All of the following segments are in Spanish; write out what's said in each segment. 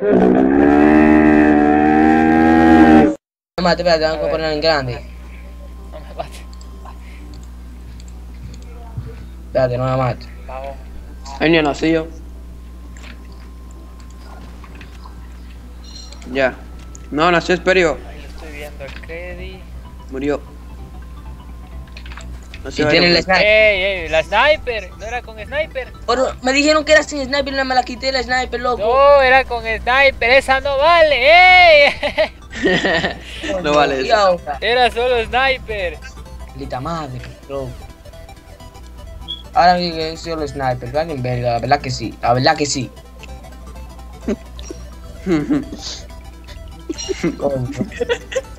No mate, espérate, tengo que poner en grande. No me mate. Espérate, no me mate. Vamos. Ay, ni nací yo. Ya. No, nació Esperio. Ahí lo estoy viendo. El Creddy. Murió. Y Nació tiene Man. sniper. ¡Ey, ey! La sniper. ¿No era con sniper? Pero me dijeron que era sin sniper, no me la quité la sniper, loco. No, era con sniper. Esa no vale. ¡Ey! No vale Y eso. Era solo sniper. Lita madre, loco. Ahora vi que es solo sniper, ¿verdad? En verga, la verdad que sí, la verdad que sí.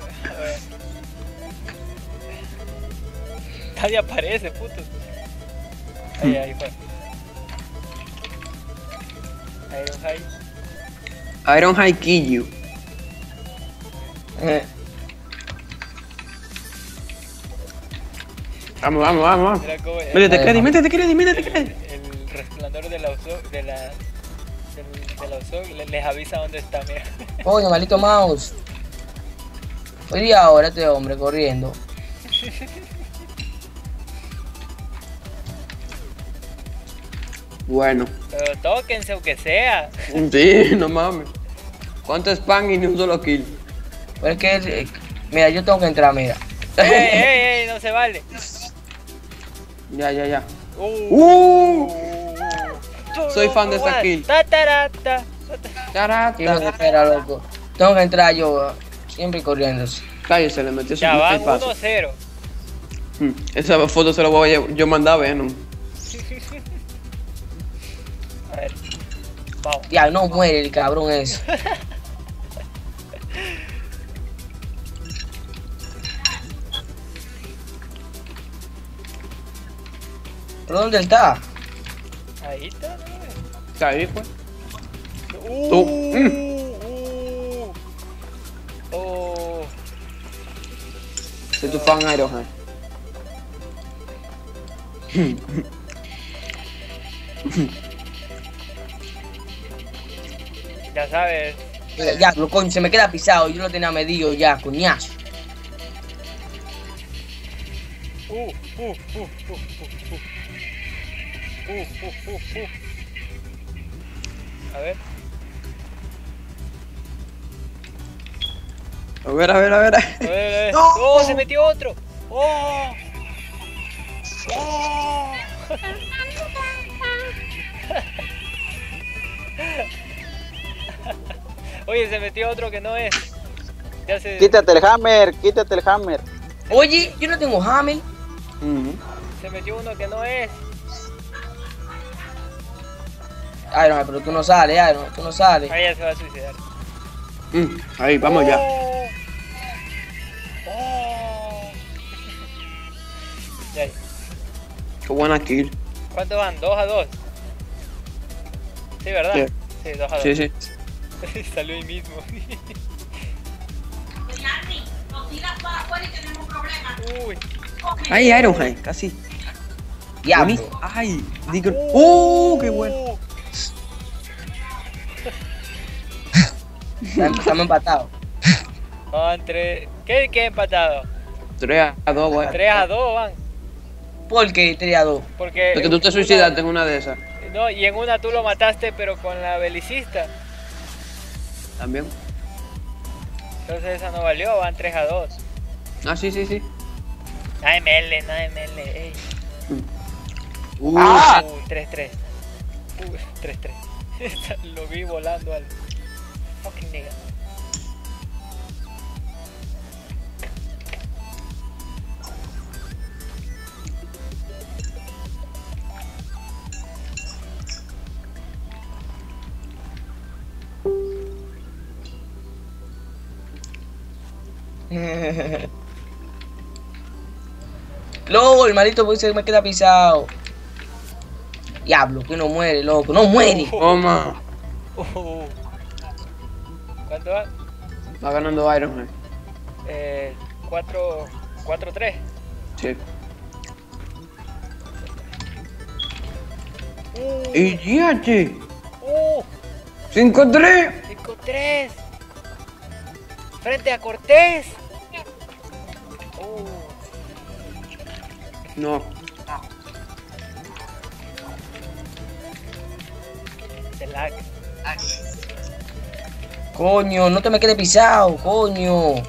Nadie aparece, puto. Ahí, ahí fue. Iron High. Iron High kill you. Eh, Vamos, vamos, vamos, vamos. El, Métete, Creddy, métete, Creddy, métete, Creddy. el resplandor de la oso- de la del, de la oso- le- les avisa dónde está, mira. Coño, maldito mouse. Oye, ahora este hombre corriendo. Bueno. Pero tóquense aunque sea. Sí, no mames. ¿Cuánto spam y ni un solo kill? Pero es que, eh, mira, yo tengo que entrar, mira. ey, ey, ey, no se vale. Ya, ya, ya. Uh, ¡Uh! Soy fan de esta one. kill. Ta, tarata. Ta, ta. Tarata. Tengo que esperar, loco. Tengo que entrar yo, eh, siempre corriendo. Cállese, le metió su Ya van paso. 1-0. Hmm, Esa foto se la voy a yo mandar a Venom. Ya, no muere el cabrón ese. ¿Pero dónde está? Ahí está, ¿no? Está ahí, pues. Uh, uh, oh. Soy tu fan Iron Ya sabes. Mira, Ya, lo coño, se me queda pisado. Yo lo tenía medido ya, coñazo. Uh, uh, uh, uh, uh, uh. Uh, uh, uh, uh. A ver. A ver, a ver, a ver. A ver, a ver. ¡No! ¡Oh, se metió otro! ¡Oh! ¡Oh! Oye, se metió otro que no es. Ya se... Quítate el hammer, quítate el hammer. Oye, yo no tengo Hammer. Mm. Se metió uno que no es. Ay, no, pero tú no sales, ay, no, tú no sales. Ahí ya se va a suicidar. Mm, Ahí, vamos ya. Oh. Oh. Ya. Qué buena kill. ¿Cuántos van? ¿Dos a dos? Sí, ¿verdad? Sí. Sí, dos a dos. Sí, sí. Salió ahí mismo. Uy. Ay, Iron High, casi. Buenísimo. Ay, digo. ¡Uh! ¡Qué bueno! Estamos empatados. Van tres. ¿Qué, qué empatado? 3 a 2, güey. 3 a 2 van. ¿Por qué, triado? Porque. Porque tú te una- suicidaste en una de esas. No, y en una tú lo mataste, pero con la belicista. También. Entonces esa no valió, van 3 a 2. Ah, sí, sí, sí. Nada ML, nada ML, ey. Uh, ¡Ah! Uh, 3-3. Uh, 3-3. Lo vi volando al. Fucking nigga. Loco, el maldito pues se me queda pisado. Diablo, que no muere, loco, no muere. Toma. Uh. ¿Cuánto va? Va ganando Iron High. Eh, 4 4-3. Sí. Uh, Y fíjate. uh, 5-3. 5-3. Tres. Frente a Cortés. No. de lag. Coño, no te me quedes pisado, coño.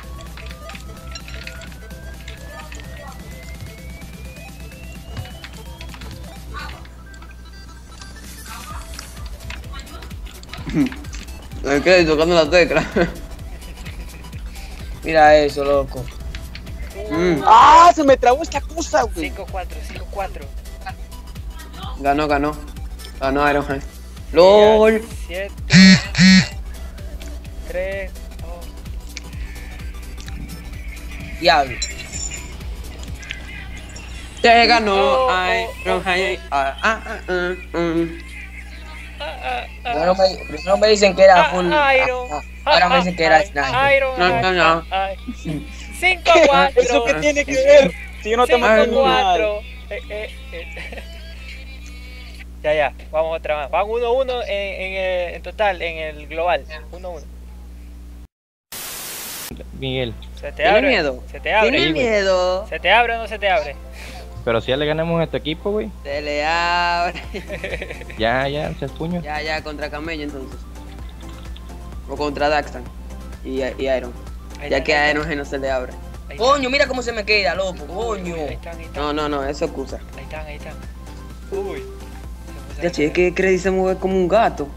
Me quedé tocando la tecla. Mira eso, loco. Mm, ¡Ah! Se me trabó esta cosa, güey. 5-4, 5-4. Ganó, ganó. Ganó Ironhead. LOL. 7. 3. Diablo. Te ganó Oh, oh, Ironhead. Ah, ah, ah, ah. Primero me, primero me dicen que era full. Ah, Iron. ah, ah, Ahora me dicen que era sniper. Iron. No, no, no. 5 a 4. ¿Eso qué tiene que ver? Si yo no te 5 mato a ni nada. 4. Eh, eh, eh. Ya, ya. Vamos otra más. Van 1-1 en, en, eh, en total, en el global. 1-1. Miguel. Se te ¿Tiene abre. miedo? Se te abre. ¿Tiene miedo? ¿Se te abre o no se te abre? Pero si ya le ganamos a este equipo, güey. Se le abre. Ya, ya, se puño. Ya, ya, contra Camello entonces. O contra Daxton. Y, y Iron. Ahí Ya que a Iron no se le abre. Coño, mira cómo se me queda, loco, coño. Ahí están, ahí están. No, no, no, eso excusa. Ahí están, ahí están. Uy. Ya, che, es que Creddy se mueve como un gato.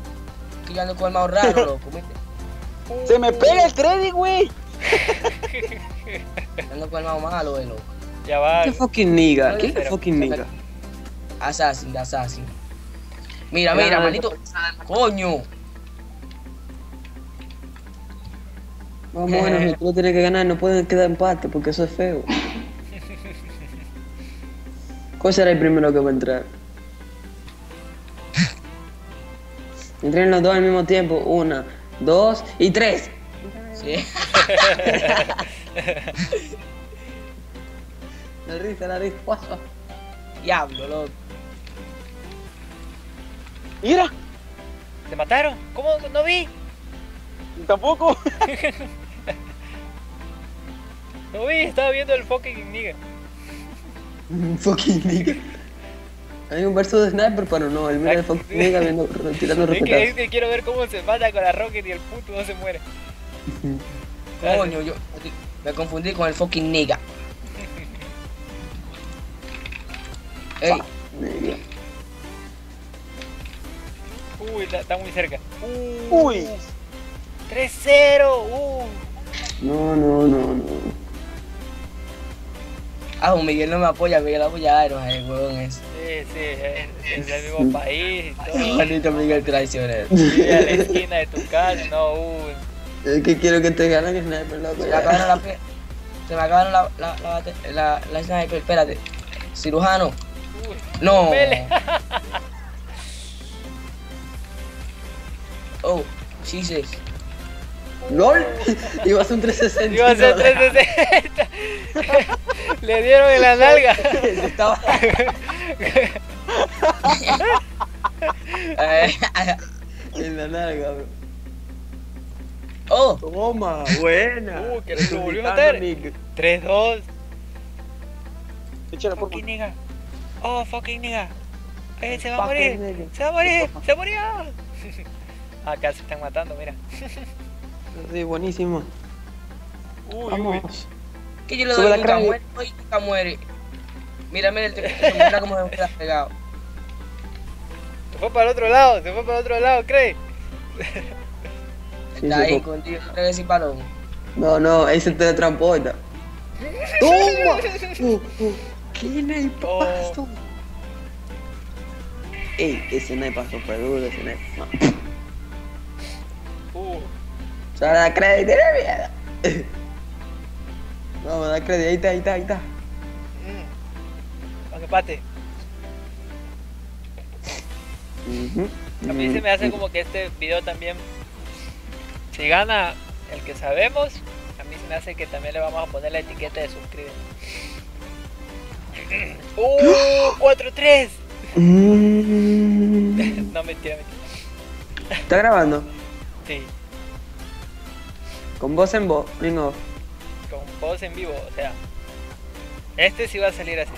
Estoy ando con el más raro, loco. Se me pega el crédito, güey. Ando con el más malo, eh, loco. Ya va. ¿Qué fucking nigga? ¿Qué fucking nigga? Assassin, de Assassin. Mira, Ya, mira, maldito. Coño. Vamos, bueno, si tú lo tienes que ganar, no pueden quedar empate porque eso es feo. ¿Cuál será el primero que va a entrar? Entren los dos al mismo tiempo. Una, dos y tres. Sí. La risa, la risa. Diablo, loco. Mira, ¿Te mataron? ¿Cómo? No vi. tampoco. No vi. Estaba viendo el fucking nigga. fucking nigga. Hay un verso de sniper, pero no, él mira el fucking nigga viendo, tirando Es que, es que quiero ver cómo se mata con la rocket y el puto no se muere. Coño, yo me confundí con el fucking nigga. Ey, Nigga. Uy, está, está muy cerca. Uy. 3-0. Uh. No, no, no, no. Ah, un Miguel no me apoya, Miguel apoya a Iron, el huevón es. Sí, sí, es, del mismo país y todo. Maldito Miguel traicionero. Vive a la esquina de tu casa, no, uy. Es que quiero que te ganen sniper, loco. Se me acabaron la Se me acabaron la, la, la, la, la sniper, espérate. Cirujano. Uy. No. Pele. Oh, Jesus. LOL. Iba a ser un 360. Iba a ser 360. Le dieron en la nalga. Estaba. Eh, En la nalga, bro. oh, Toma, buena. Uh, que lo volvió a meter. 3-2. Échale por Fucking nigga. Oh, fucking nigga. Eh, se va a morir. nigga. Se va a morir. Se murió. Acá se están matando, mira. Sí, buenísimo. Uy, uy. Que yo le doy la nunca muere, hoy nunca muere. Mira, mira el mira cómo me queda pegado. Se fue para el otro lado. Se fue para el otro lado, ¿crees? Sí, Está ahí contigo, tres y balón. No, no, ahí se teletransporta. ¡Toma! Uh, uh, ¿Qué en el Oh. paso? Ey, ese no pasó fue duro, ese no no. Uh, da crédito, tiene miedo. Vamos, da crédito, ahí está, ahí está, ahí está. mm. Empate. Ujú. A mí se me hace Mm, como que este video también, si gana el que sabemos, a mí se me hace que también le vamos a poner la etiqueta de suscríbete. ¡Uh! 4-3. mm. No, mentira, mentira. ¿Está grabando? Sí. Con voz en voz, ring off. Voz en vivo, o sea. Este sí va a salir así.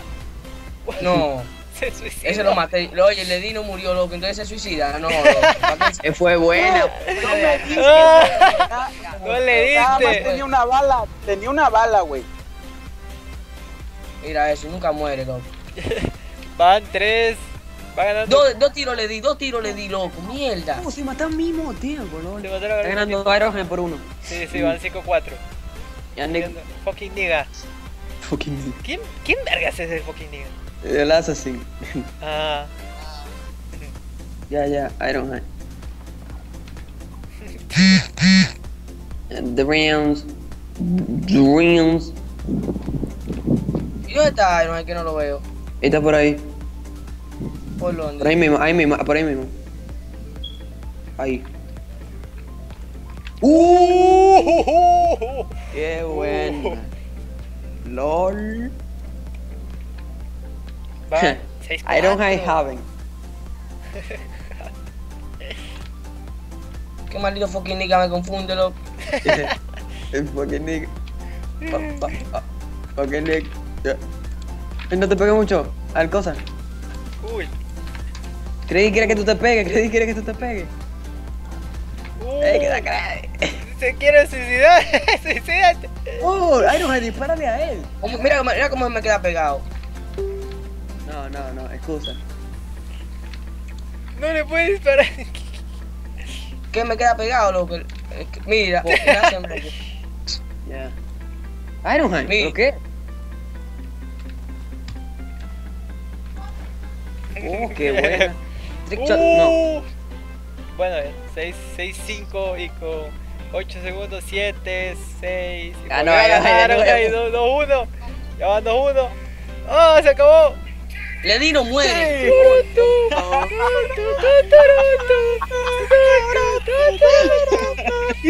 No, Se suicida. ese lo maté. Oye, le di no murió, loco, entonces se suicida. No, loco. Eh, fue buena. No me diste. Ah, no le Nada más diste. tenía una bala, tenía una bala, güey. Mira eso, nunca muere, loco. Van tres. Va ganando. Dos, dos tiros le di, dos tiros le di, loco. Mierda. Oh, se matan al mismo tiempo, ¿no? Se Está ganando Iron por uno. Sí, sí, van 5-4. Ya. Fucking nigga. Fucking ¿Quién, ¿Quién vergas es el fucking nigga? El assassin. Ah, Ya, ya, Iron Man. The Rams. The Rams. ¿Y dónde está Iron Man que no lo veo? Está por ahí. ¿Por Por ahí dónde? mismo, ahí mismo, por ahí mismo. Ahí. ¡Uh! ¡Qué bueno! LOL. van 6 I don't have having. Qué maldito fucking nigga me confunde, loco. El fucking pa. Fucking. Eh, No te pegues mucho. Al cosa. Uy. Creí que quiere que tú te pegues. Creí que quiere que tú te pegues. Uh. Se quiere suicidar. Suicídate. ¡Oh! Iron Man, dispárale a él. Mira, mira cómo me queda pegado. No, no, no, excusa. No le puedes disparar. Que me queda pegado, loco. Mira, gracias. Ya. Iron Man, Mi- ¿pero qué? Oh, qué buena. Trick shot, no. Bueno, 6, 6, 5 y con 8 segundos, 7, 6. Ah, no, ya, ya, ya, ya. 2, 2, 1. Ya van 2, 1. ¡Oh, se acabó! Le di no muere.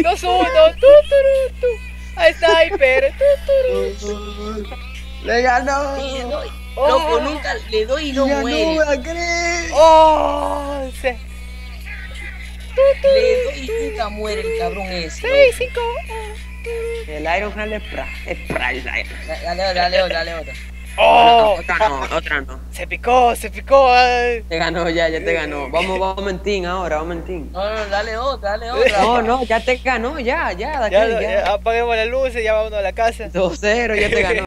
Dos uno, a Sniper. ¡Le ganó! Le doy. Loco, nunca le doy y no ¡Ya muere. no! Oh, se- Le doy y nunca muere el cabrón ese. seis, cinco. El Iron Man es pra, es pra, el Iron. Dale, dale, dale otra, dale otra. Oh, Otra no, otra no. se picó, se picó. ay. Te ganó, ya, ya te ganó. Vamos, vamos en team ahora, vamos en team. No, no, dale otra, dale otra. No, no, ya te ganó, ya, ya, de Ya, aquel, ya, ya. apaguemos las luces, ya vámonos a la casa. 2-0, ya te ganó.